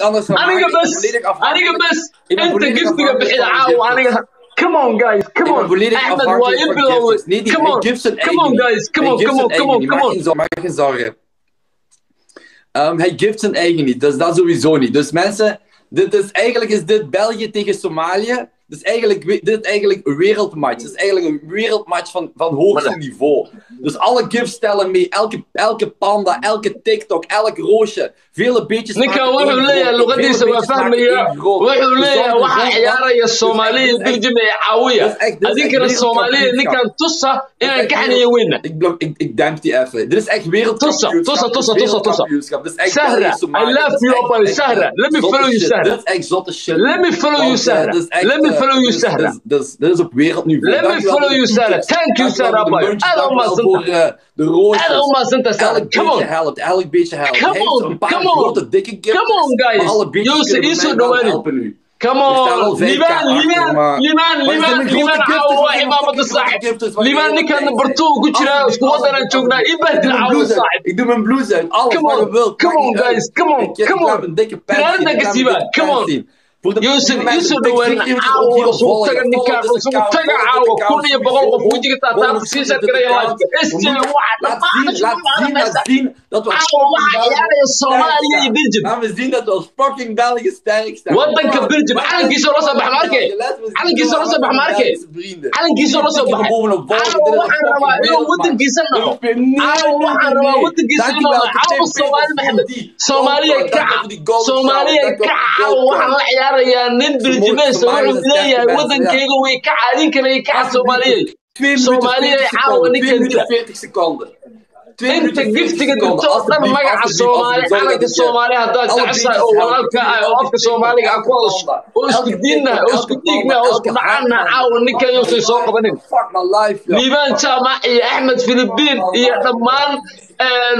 iets anders gaan aniga maken. Ik ben bes volledig afhankelijk. aniga bes Ik ben inta volledig giftiga afhankelijk bixida van de caawa gifters. aniga come on guys come Ik ben on volledig axmed waa afhankelijk ii van bilowday gifters. Nee, die come hij on gift zijn come on eigen guys niet. come Hij on gift come on zijn come eigen on niet. come Maak on geen zorgen, maak geen zorgen. Ehm, hij gift zijn eigen niet, dus dat sowieso niet. Dus mensen, dit is, eigenlijk is dit België tegen Somalië. Dus eigenlijk, we- dit is eigenlijk een wereldmatch. Het is eigenlijk een wereldmatch van, van hoogste niveau. Dus alle gifts tellen mee. Elke, elke panda, elke TikTok, elk roosje. Vele beetjes ninkan maken wuxuu één leeyahay groot. luqadiisa Vele waa beetjes maken fahmaya één groot. wuxuu Dus leeyahay zorg waxaa ervoor ciyaaraya dat- soomaaliya dus echt- belgium ee caawiya dit is echt- dit is echt adinkana soomaaliya wereldkampioenschap. ninkan tusa Dit is inaan echt ka xaniyo weyna Ik, blok- ik, ik demp die even. Dit is echt wereldkampioenschap. Tussa, tussa, tussa, Dit is tussa, tussa. wereldkampioenschap. Dit is echt Sahra, België, Somalië. I love Dit is you, echt- Abba, echt Sahra. Let me zotte follow you, shit. Sahra. Dit is echt zotte shit. Let me follow you, Want, eh, Sahra. dit is echt, Let me eh, follow you, dit is- Sahra. Dit is- dit is- dit is op wereldniveau. Let me Dankjewel follow voor you, de Sahra. toeters. Thank you, Dankjewel Sahra, voor de Abba. muntjes. Hello, Dankjewel Mazanta. voor eh, de roosjes. Hello, Mazanta, Sahra. Elk Come beetje on. helpt, elk beetje helpt. Come Hij heeft on, een paar come on. grote, dikke gifters, Come on, guys. maar alle beetjes Yusuf- kunnen Yusuf mij wel Douani. helpen nu. Come Er staan wel on, vijf Liban, K achter, Liban, maar- Liban, Maar er Liban, zijn de grote Liban, gifters, caawa er zijn imaamada fucking grote saaxib. gifters van Liban heel ninkan tijd. number two ku jira Als- isku wadanaan als- joognaa als- ii bahdil Ik doe mijn caawa blues uit. saaxib Ik doe mijn blues uit. Alles Come wat on, je wilt. come Maakt on, niet uit. guys, come on, Ik- ik come heb on. een dikke pens. Tirada Ik heb een Gasiba, dikke come pens on. Zie jullie caawa ook hier waa soo volgen. taga ninkaan Volg waa deze soo account, taga volg caawa kun iyo boqol qof wejiga deze taataa account. ku sii sarkaraya Laat lifeka zien, SJ waxa ciyaaraya soomaaliya iyo staan. Wadanka maar calankiisa la soo bax ma arkay? Laat me zien, Calankiisa la soo bax ma arkay? Belgische vrienden. calankiisa la soo baxay waxaan rabaa inuu wadankiisa Er naco caawa waxaan rabaa wadankiisa inuu naco caawa soomaali maxamed soomaaliya kaca soomaaliya kaca caawa waxaan la ciyaarayaa nin belgimees Somalië wuxuu is sterke leeyahay mensen, wadankeyga way kaca adinkana way kaca soomaaliya Twee minuten Soomaaliya 40 caawa seconden. ninkan Twee minuten dila 40 seconden. Twee inta minuten 40 giftiga seconden. dirto oo dhan Alsjeblieft, magaca soomaali calanka soomaali haddaad jeceshahay oo walaalka ah oo afka soomaaliga ah ku hadasho oo isku diinna oo isku dhiigna oo isku dhacanna caawa ninkan yuusan soo qabanin liibaan jaamac iyo axmed filibiin iyo dhammaan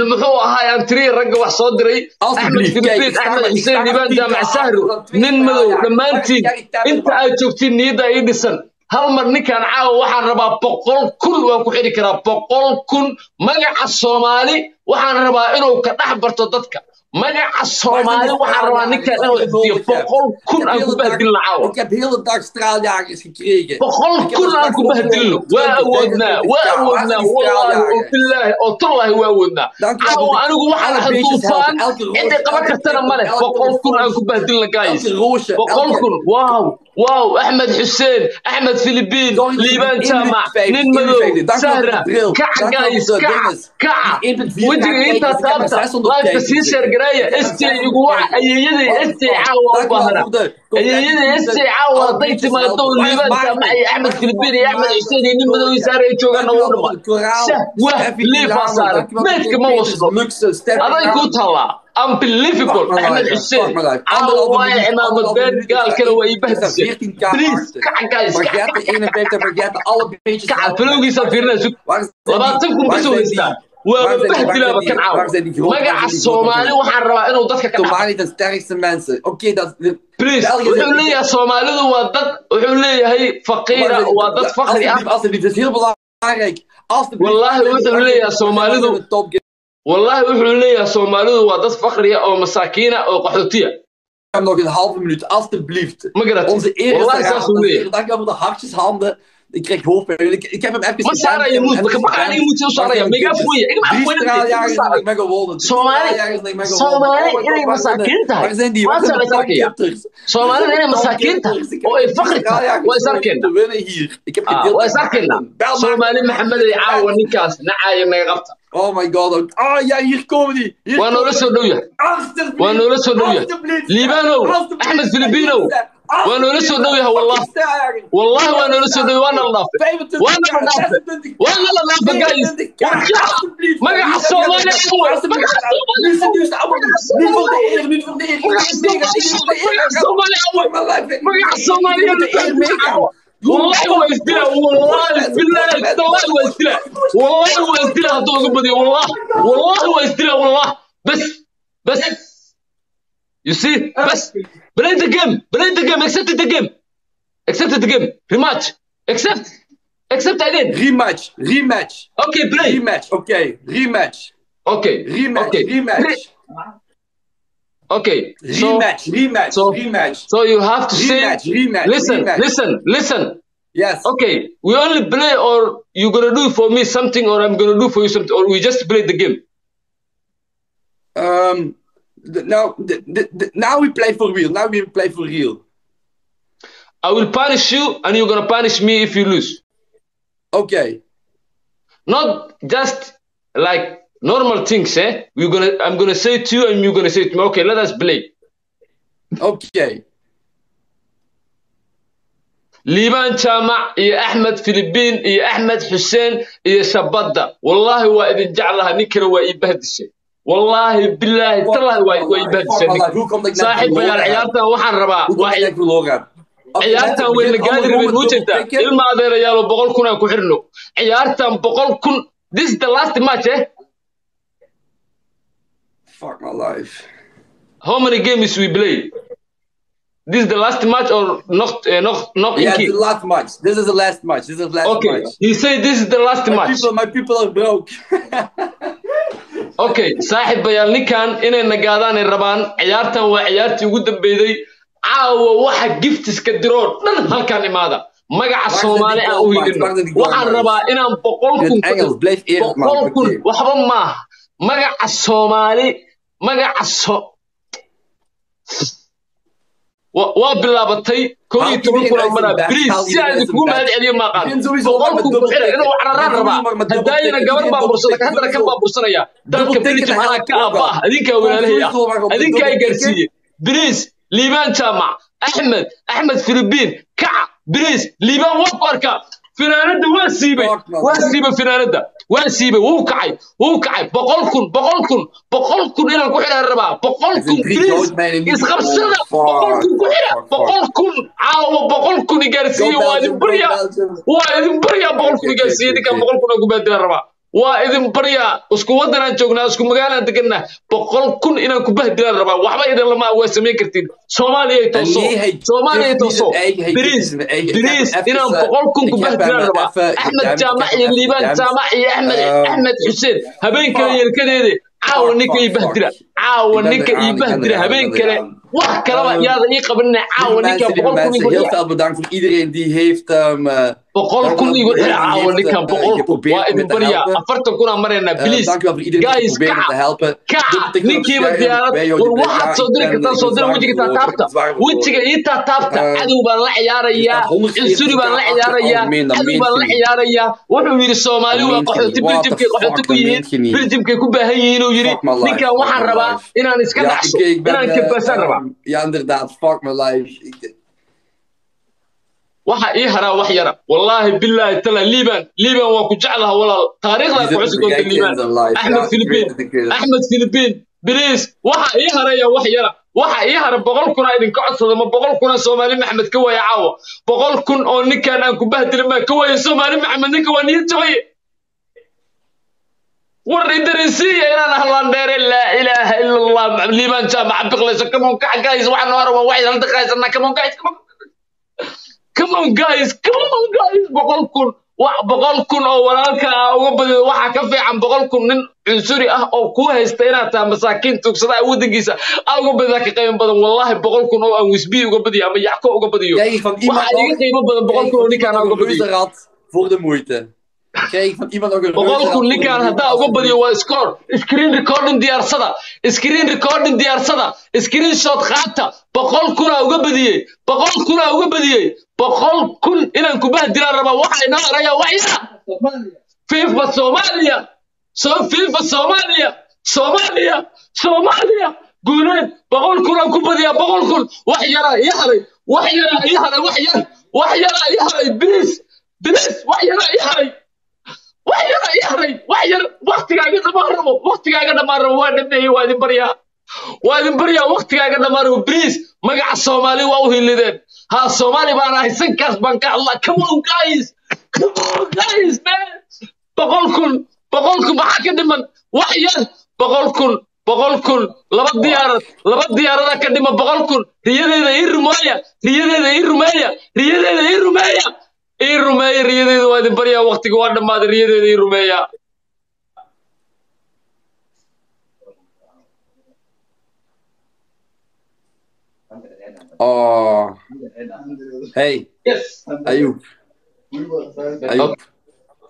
muxuu ahaay antiri ragga wax soo diray axmed filibiin axmed xuseen liibaan jaamac sahro nin madow dhammaantiin inta aad joogtiin niyadda ii dhisan hal mar ninkan caawa waxaan rabaa boqol kun waan ku xidhi karaa boqol kun magaca soomaali waxaan rabaa inuu ka dhex barto dadka. Magaca soomaali waxaan rabaa ninkan inuu iftiyo boqol kun aan ku bahdilna caawa boqol kun aan ku bahdilno waa 20, awoodnaa 25, waa awoodnaa wallaahi oo bilaahi oo tallaahi waa awoodnaa. Caawa anigu waxaan beetjes duufaan ciday qaban kartana male elke boqol kun aan ku bahdilna roosje, boqol kun waaw waaw axmed xuseen axmed filibiin Sorry, liibaan één jaamac minuut vijf, nin één madow minuut vijf. Dankjewel voor de sahra drill. kaca Dankjewel guys voor de kaca dinges. kaca Die 1.4 wejiga kijkers, intaa ik heb taabta 600 laagta kijkers. sii sheergareeya Ik heb st igu wac 600 ayeeyaday kijkers. st caawa beetjes timaado helpen. Waar is liibaan Maarten? jaamac iyo axmed filibiin iyo axmed xuseen iyo nin madow iyo sahra ay joogaan Dankjewel ugu voor dhama de koraal. sah wah liifaa saaran meedka ma wasdo aday Milano. kuu taallaa unbelievable axmed xuseen Anderhalve waaye cimaamad been gaalkana waa 14k please achter. kaca guys kaca Vergeet de 51, vergeet de alle beetjes. kaca helpen. filowgiisa fiirina sug Waar zijn die? labaatan kun Waar ka soo zijn die? haystaa Waar waaba zijn die? Waar bahdilaaba zijn kan die? caawa Waar zijn die grote- waar magaca zijn die grote soomaali mensen? waxaan rabaa inuu dadka ka dhaxo Somalië zijn sterkste mensen. Oké, dat is... please België wuxuu zijn- leeyahay soomaalidu waa dad wuxuu leeyahay faqiira waa dad fakri ah Alsjeblieft, alsjeblieft, dat is heel belangrijk. Alsjeblieft. Wallahi, wuxuu leeyahay Soomaalidu- Wij zijn de top wallahi wuxuu leeyahay soomaalidu waa dad fakri ah oo masaakiina oo qaxootiya We hebben nog een halve minuut, alsjeblieft. ma garatay Onze eer is wallahi eraan. saasuu leeyahay Ik krijg hoofdpijn. Ik, ik heb hem even ma saaraya muud maka maxaan ii muud soo saaraya migaa fuya iga Drie maxaa straaljagers en fuya ik ben gewonnen. Drie Somali- ik ben gewonnen. Somali Oh God, inay waar tahay. Waar zijn die? Waar Waar zijn we arkaya? topgifters? soomaalida inay masaakiin tahay oo ay fakri tahay waa is arkeenna te winnen hier. Ik heb Ah, gedeeld waa is maar. soomaali maxamed ay caawa ninkaas nacaaya naga qabta Oh my god. Ah ja, hier komen die. Hier waa noola soo dhow yahay Alsjeblieft. waa noola soo dhow yahay Alsjeblieft. liibanow وأنا لسه دوي والله والله وأنا لسه دوي وأنا الله وأنا نضافه وأنا نضافه ما يحصل ما يحصل ما يحصل ما يحصل ما والله وزدلا والله بالله والله وزدلا والله وزدلا هدوء بدي والله والله وزدلا والله بس بس يو سي بس play the game play the game accept the game accept the game rematch accept accept again Rematch, rematch, okay play rematch. Oké, rematch. okay Rematch, okay rematch. Okay. So, Rematch, rematch, so- rematch. so you have to say, Rematch, rematch, listen, rematch. listen, listen. Yes. Okay, we only play, or you gonna do for me something, or I'm gonna do for you something, or we just play the game. Um. Now, th- th- th- now we play for real. Now we play for real. I will punish you, and you're gonna punish me if you lose. Okay. Not just like normal things, eh? We're gonna, I'm gonna say to you, and you're gonna say to me. Okay, let us play. Okay. jaamac iyo axmed filibiin iyo axmed xuseen iyo shabadda wallaahi waa idin jeclaha ninkana waa life. ninka Hoe komt ik net saaxiibayaal verloren? ciyaartan waxaan rabaa ciyaartan weyna begin gaadi allemaal rabeen met muu jeedaa dubbeltikken. ilma adeerayaalo boqol kun aan ku xidhno ciyaartan boqol kun this is the last match eh Fuck my life. how many games we play this is the last match or not uh, not not Yeah, the last match. This is the last match. This is the last okay match. he say this is the last My match people, my people are broke. okay saaxiibayaal ninkan inay nagaadaanay rabaan ciyaartan waa ciyaartii ugu dambeeyday caawa waxa giftiska diroo dhan halkan imaada magaca soomaali aan u die waxaan rabaa inaan boqol kun boqol kun waxba maaha magaca soomaali magaca waa bilaabatay kow iyo toban kun bris si aan idinkugu mahad celiyo inuu rabaa. Gabar haddana dalka anaa ka adinkaa adinkaa gaarsiiye bris liibaan jaamac. Axmed axmed filibiin kaca bris liibaan waa ku arkaa finaanadda waa siibay waa siibay finaanadda waa siibay wuu kacay wuu kacay. Boqol kun boqol kun boqol kun inaan ku xidhaan rabaa. Boqol kun niet isqabsada boqol kun ku xidha. boqol kun caawa boqol kun i gaarsiiye Go waa idin Belgium. waa idin baryaa boqol kun i Okay, gaarsiiye okay, ninkaan boqol kun aan ku baadilaan rabaa waa idin baryaa isku waddanaan joognaa isku magaalaan deganaa boqol kun inaan ku bahdilaan rabaa waxba idin lama waa samayn kartiin. Soomaaliyay En tooso niet tooso. Biriis biriis inaan boqol kun ku bahdilaan rabaa. Axmed jaamac iyo liibaan jaamac iyo axmed Ehm, axmed xuseen. Habeenkale fuck. yeelkadeedi caawa Fuck, ninka ii bahdira caawa ninka ii bahdira habeen kale wax kalaba yaadan ii qabanina caawa lieve boqol kun iedereen die heeft boqol kun igu ninkaan eh, boqol kun waa idin baryaa afartan kun aan maraynaa Uh, please guys kaca kaca ninkiiba diyaarad war waxaad soo diri kartaan soo dira wejiga taataabta wejiga ii taataabta Eh, cadow baan la Er ciyaarayaa staat 140 cinsuri baan la ciyaarayaa cadow baan la ciyaarayaa wuxuu yidhi soomaali waa qaxooti biljimkay qaxooti ku yihiin biljimkay ku baahan yihiin uu yidhi ninkan waxaan rabaa inaan iska ben... inaan eh, kabaasaan rabaa ehm, ja, inderdaad. Fuck my life. Ik, waxa ii haraa wax yara wallaahi bilaahi tala liiban liiban waa ku jeclaha walaal. Taariikhdaa ku xusi doonta liiban. Axmed filibiin axmed filibiin biriis waxa ii haraya wax yara waxa ii hara boqol kun aa idinka codsada ma boqol kun aa soomaali maxamed ka waaya caawa. Boqol kun oo ninkan aan ku bahdilin maa ka waaya soomaali maxamed ninka waa niyad jabaye war idarisiiya inaan ahlaan dheere laa ilaaha ila allah liibaan jaamaca biqlayso kamoon kaca guys waxaan noo araba waxay hal daqaysanaa kamoon guys kamoon come on guys. Come on guys. Boqol kun. Wax boqol kun oo walaalka ah. Uga badiyo waxaa ka fiican boqol kun nin cunsuri ah oo kuu haysta inaad tahay masaakiin tuugsada ah waddankiisa aa uga badiyaa ka qiimo badan. Wallahi boqol kun oo aan wisbiyi uga badiyo ama yacko uga badiyo. Waxaa iga qiimo badan boqol kun oo ninkaan uga badiyo. voor de moeite. Krijg ik van iemand nog een boqol kun ninkaan haddaa uga badiyo waa score. Screen recording diyaarsada. Screen recording diyaarsada. Screen shot qaata. Boqol kunaa uga badiyey. Boqol kunaa uga badiyey boqol kun inaan kubahdilaan rabaa waxa inoo araya waxya fifa soomaaliya. Soo fifa soomaaliya. Soomaaliya. Soomaaliya. Guuleed boqol kunaan ku badiyaa boqol kun. Wax yaraa ii haray wax yaraa ii haray wax yar wax yaraa ii haray bilis bilis wax yaraa ii haray. Wax yar ii haray wax yar waktigaaga dhamaan rabo waktigaaga dhamaan rabo waa dhameeyey waa idin baryaa. Waa idin baryaa waktigaaga dhamaan rabo bris magaca soomaali waa u hilideen ha soomaali baan ahay sankaas baan ka hadlaa. Come on guys! Come on guys man! Boqol kun boqol kun maxaa ka dhiman. Wax yar boqol kun boqol kun. Laba diyaarad laba diyaarada ka dhima boqol kun. Riyadeeda ii rumeeya riyadeeda ii rumeeya riyadeeda ii rumeeya. Ii rumeeya riyadeeda waa idin baryaa waktiga waa dhammaaday riyadeeda ii rumeeya Oh. Hey, yes Ayub. Ayub.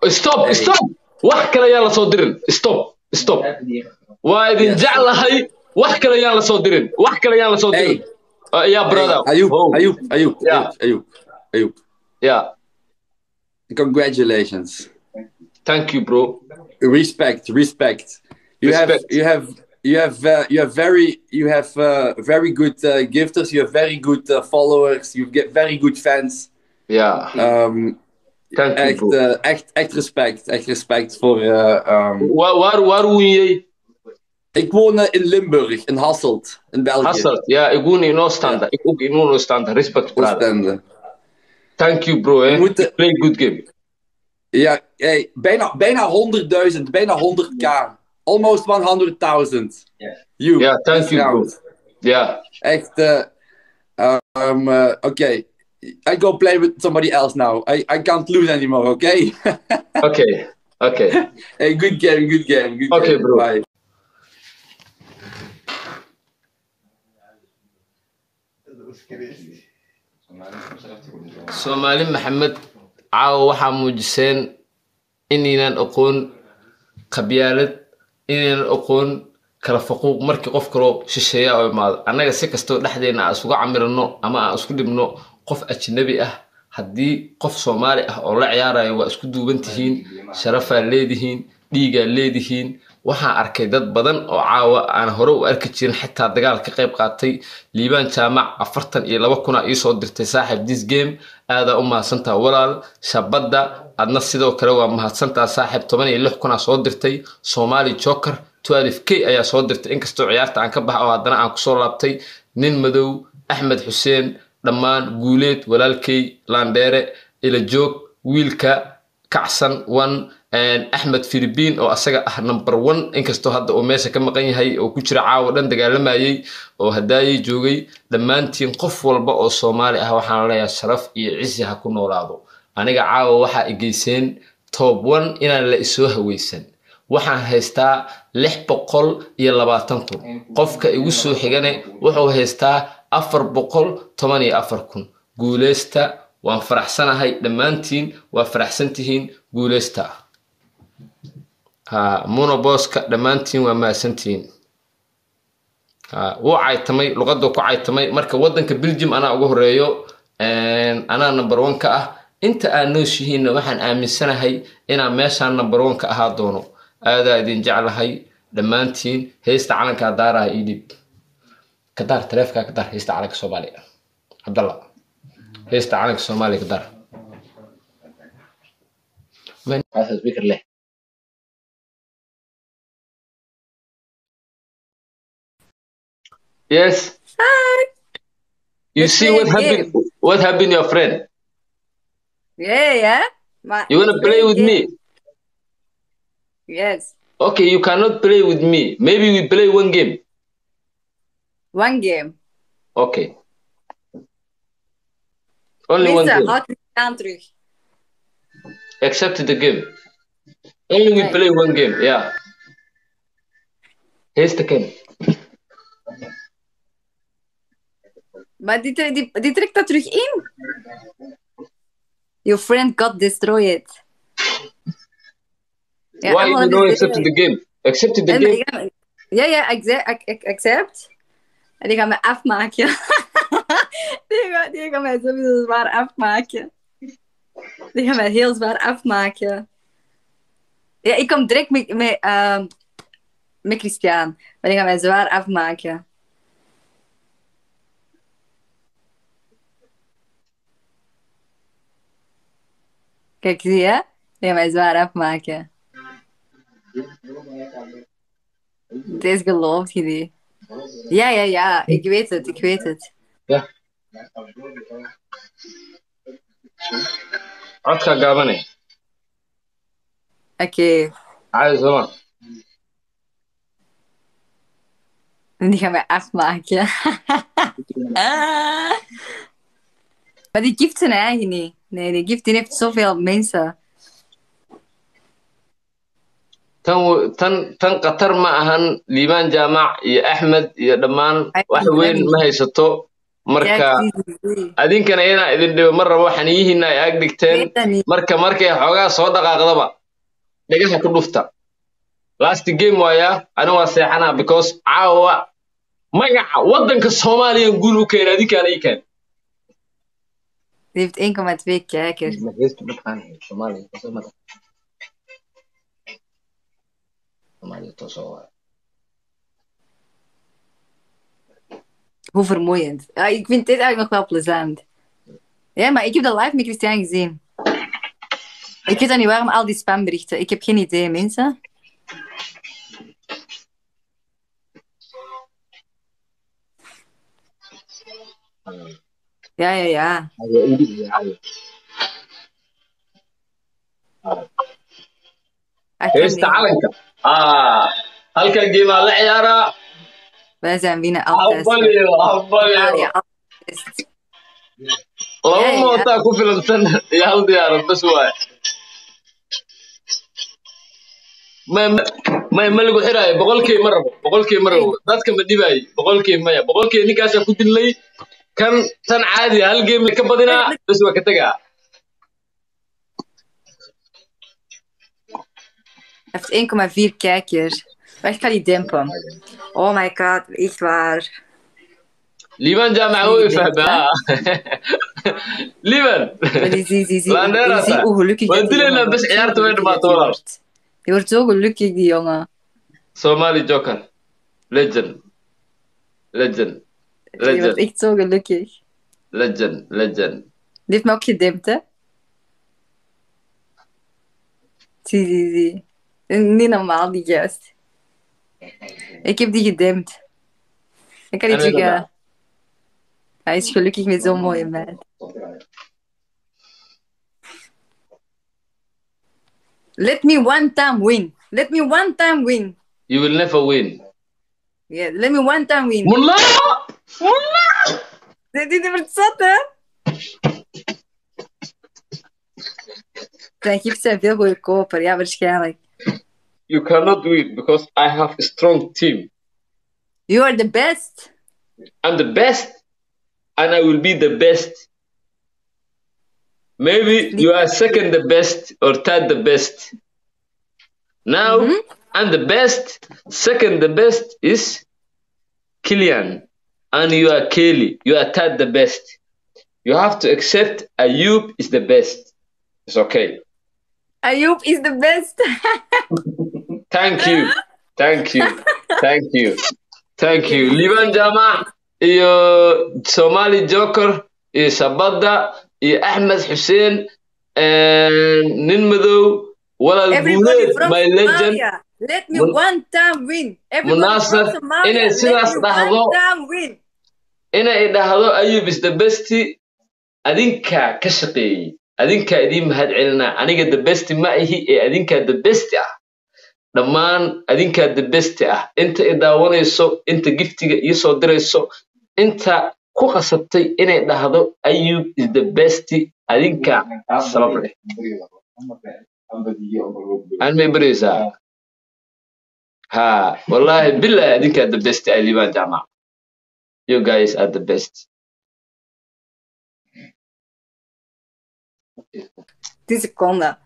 stop Hey. stop wax kale ayaan la soo dirin stop stop waa idin jeclahay wax kale ayaan la soo dirin wax kale ayaan la soo dirin Hey. Uh, yeah brother Ayub, Ayub, Ayub, Yeah. Ayub, Ayub. yeah Congratulations. thank you bro Respect, respect. You Respect. have, you have, you have, uh, you have very, you have uh, very good uh, gifters. You have very good uh, followers. You get very good fans. yeah Um, thank you echt, echt, echt respect, echt respect voor. Um, waar waar waar woon jij ik woon in Limburg, in Hasselt, in België. Hasselt ja ik woon in Oostende ik ook in Oostende respect Oostende. thank you bro eh moeten- play good game Ja, hey, bijna, bijna 100.000, bijna 100k. Almost 100.000. You. Yeah, thank you, bro. round. yeah Echt, uh, um, uh, okay. I go play with somebody else now. I, I can't lose anymore, okay? okay okay hey, good game, good game, good Okay, game. bro. Bye. soomaali maxamed caawa waxaa muujiseen inaynan aqoon qabyaalad inaynan aqoon kala faquuq markii qof kaloo shisheeya oo imaado annaga si kastoo dhexdeena aan isugu camirano ama aan isku dhibno qof ajnabi ah haddii qof soomaali ah oo la ciyaarayo waa isku duuban tihiin sharafaa leedihiin dhiigaa leedihiin waxaan arkay dad badan oo caawa aan hore u arki jirin xitaa dagaal ka qayb qaatay liibaan jaamac afartan iyo laba kuna iisoo dirtay saaxiib this game. Aadaa u mahadsantaa walaal shabadda adna sidoo kale waa mahadsantaa saaxiib toban iyo lix kuna soo dirtay. Somali joker 12 k ayaa soo dirtay. Inkastoo ciyaarta aan ka baxa oo haddana aan ku soo laabtay nin madow axmed xuseen dhammaan guuleed walaalkay landheere ilajoog wiilka kacsan one axmed philibiin oo asaga ah number one. Inkastoo hadda uu meesha ka maqan yahay oo ku jira caawa dhan dagaalamayay oo hadaayay joogay dhammaantiin qof walba oo soomaali ah waxaan leeyahay sharaf iyo cisi ha ku noolaado. Aniga caawa waxaa igeyseen top one inaan la isoo haweysan. Waxaan haystaa lix boqol iyo labaatan kun qofka igu soo xigane wuxuu haystaa afar boqol toban iyo afar kun. Guuleysta waan faraxsanahay. Dhammaantiin waa faraxsan tihiin guuleysta ha monoboska dhammaantiin waa mahadsantihiin ha wuu caytamay luqaduu ku caytamay. Marka waddanka belgium anaa ugu horeeyo anaa number one ka ah. Inta aad nooshihiinna waxaan aaminsanahay inaan meeshaan number one ka ahaa doono. Aadaa idin jeclahay. Dhammaantiin heesta calankaa daaraha ii dhib. Ka daar taleefkaa ka daar heesta calanka soomaaliya cabdalla heesta calanka soomaaliya ka daar. Speaker leh Yes. Hi. You Let's see what happened? What happened, your friend? Yeah, yeah. Ma- You wanna play with game. me? Yes. Okay, you cannot play with me. Maybe we play one game. One game. Okay. Only one Lisa, game. houd je aan terug. Except the game. Only we play one game. Yeah. Here's the game. Maar die, tre- die, die trekt dat terug in. Your friend got destroyed. Why allemaal you know accept the game? Accept the En game. Ja, ja, ac- accept. En die gaan mij afmaken. die, gaan, die gaan mij sowieso zwaar afmaken. Die gaan mij heel zwaar afmaken. Ja, ik kom direct met, met, ehm, met Christian. Maar die gaan mij zwaar afmaken. Kijk, zie je? Die gaan mij zwaar afmaken. Deze gelooft je niet. Ja, ja, ja. Ik weet het, ik weet het. Yeah. Codka gaabane. Oké. Caadi soma. En die gaan mij afmaken. Maar die gift zijn eigen niet. Nee, die gift die heeft zoveel mensen. tan tan tan qatar ma ahan liibaan jaamac iyo axmed iyo dhammaan wax weyn ma haysato. Marka adinkana inaa idin dhibo mar rabo xaniyihiina ay ag dhigteen. Marka markay xoogaa soo dhaqaaqdaba. Dhagaha ku dhufta. Last game waaya ani waa seexanaa because caawa magaca waddanka soomaaliya guul u keena adinkaana ii keen Die heeft 1,2 kijkers. Hoe vermoeiend. Ja, ik vind dit eigenlijk nog wel plezant. Ja, maar ik heb de live met Christian gezien. Ik weet dan niet waarom al die spamberichten. Ik heb geen idee, mensen. Ja, ja, ja. heesta calanka ah halkan geemaa la ciyaaraa laba mootaa ku filansan iyo hal diyaarad bas waay may ma lagu xiraayo boqolkii ma rabo boqolkii ma rabo dadka ma dhibaayo boqolkii maya boqolkii ninkaasaa ku dilnay kan tan caadi hal game ka badinaa bas waa ka tegaa heeft 1,4 kijkers. Maar ik ga die dempen. Oh my god, echt waar. liban jaamaca way fahmaa liban Zie, zie, zie, zie. Je hoe gelukkig Wat die je jongen nou? Best wordt. eer te Hoe werden, gelukkig maar wordt. Die wordt zo gelukkig, die jongen. somali joker legend legend Wordt legend echt zo gelukkig. legend legend Die heeft me ook gedempt, hè? Zie, zie, zie. Niet normaal, die juist. Ik heb die gedempt. Ik kan niet zeggen. Hij is gelukkig met zo'n mooie meid. Let me one time win. Let me one time win. you will never win Yeah, let me one time win. Mullah! Mullah! Dit dit wordt zat, hè? Zijn giften zijn veel ja, waarschijnlijk. You cannot do it because I have a strong team. You are the best. I'm the best and I will be the best. Maybe you are second the best or third the best. Now Mhm. I'm the best. Second the best is Killian. And you are Kelly. You are third the best. You have to accept Ayub is the best. It's okay. Ayoub is the best. Thank you. Thank you. Thank you. Thank you. Liban Jama iyo Somali Joker iyo Sabada iyo Ahmed Hussein and nin madow Everybody guuleed my legend. Let me one time win. Everybody Munasir, from Somalia. inay sidaas dhahdo. Inay dhahdo Ayub is the best adinka ka shaqeeyey. Adinka idiin mahad celinaa aniga the ma ahi ee adinka the best ah. Dhammaan adinka the ah. Inta i daawanayso inta giftiga ii soo dirayso inta ku qasabtay inay dhahdo Ayub is the best adinka sabab leh. Aan may baraysaa? Ha wallahi billahi adinka the best adibaan you guys are the best Tien seconden.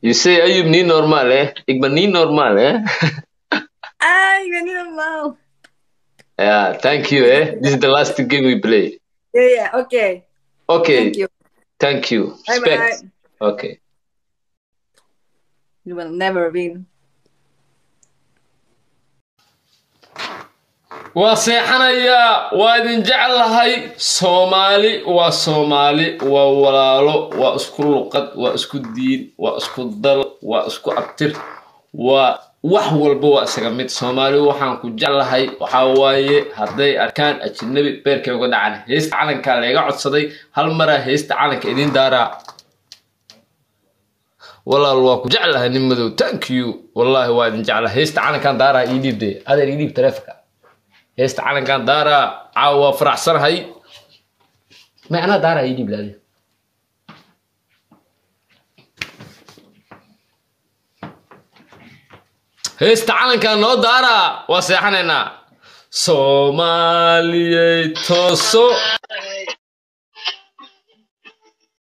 You say Ayub niet normaal, hè? Ik ben niet normaal, hè? Ah, ik ben niet normaal. ja, thank you, hè? This is the last game we play. Ja, ja, oké. Okay, Thank you. thank you. Bye. Okay. You will never win. Waa seexanayaa waa idin jeclahay. Soomaali waa soomaali waa walaalo waa isku luqad waa isku diin waa isku dal waa isku abtir waa wax walba waa isaga mid. Soomaali waxaan ku jeclahay waxaa waaye hadday arkaan ajnabi beerkay uga dhacan heesta calankaa layga codsaday hal maraa heesta calanka idin daaraa walaal waa ku jeclahay nin madow thank you. Wallaahi waa idin jeclahay heesta calankaan daaraa ii dhiibde adeer ii dhiib taleefonka heesta calankan daara caawa faraxsanahay macnaa daara ii dhiib laade heesta calankan noo daara waa seexanaynaa. Soomaaliyey tooso